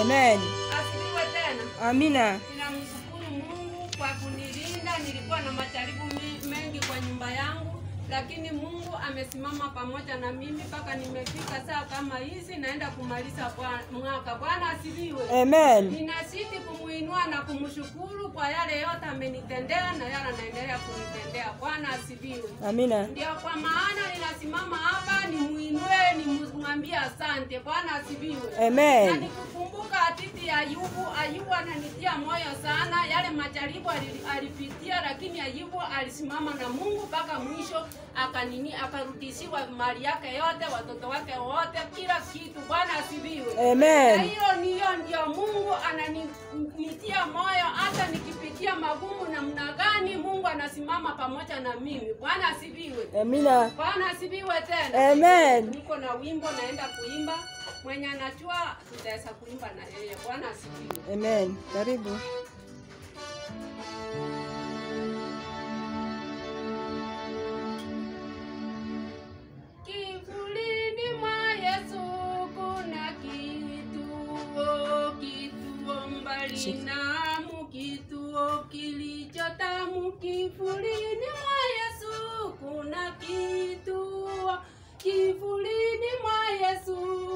Amen. Asifiwe tena. Amina. Ninamshukuru Mungu kwa kunilinda. Nilikuwa na majaribu mengi kwa nyumba yangu, lakini Mungu amesimama pamoja na mimi mpaka nimefika saa kama hizi, naenda kumaliza kwa mwaka. Bwana asifiwe. Amen. Ninazidi kumuinua na kumshukuru kwa yale yote amenitendea na yale anaendelea kunitendea. Bwana asifiwe. Amina. Ndio kwa maana ninasimama hapa nimuinue, nimwambie asante. Bwana asifiwe. Amen. Na ya Ayubu. Ayubu ananitia moyo sana, yale majaribu ali- alipitia, lakini Ayubu alisimama na Mungu mpaka mwisho, akanini akarudishiwa mali yake yote, watoto wake wote, kila kitu. Bwana asibiwe. Amen. hiyo niyo ndio Mungu ananitia moyo, hata nikipitia magumu namna gani, Mungu anasimama pamoja na mimi. Bwana asibiwe. Amina. Bwana asibiwe tena. Amen. Niko na wimbo naenda kuimba, mwenye anajua tutaweza kuimba na yeye. Bwana asifiwe. Amen. Karibu. Kivulini mwa Yesu kuna kituo, kilicho tamu. Kivulini mwa Yesu kuna kituo, kivulini mwa Yesu.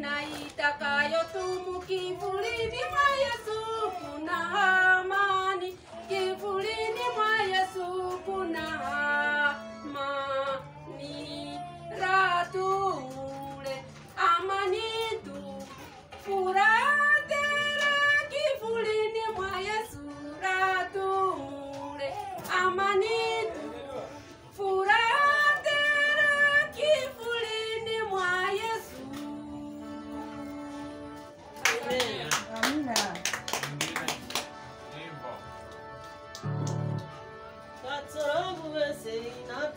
泣いたかよと向きぶりに早すくな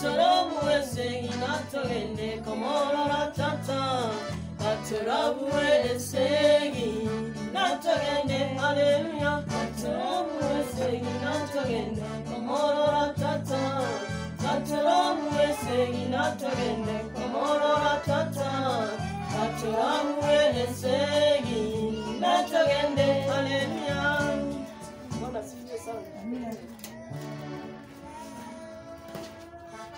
Katarabu ese inatogende komorora tata. Katarabu esegi natogende hallelujah. Katarabu esegi natogende komorora tata. Katarabu esegi natogende komorora tata. Katarabu esegi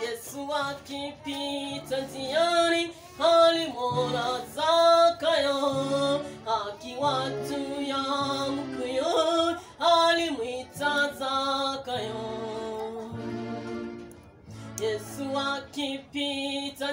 Yesu akipita njiani alimwona Zakayo akiwa juu ya mkuyu alimwita Zakayo. Yesu akipita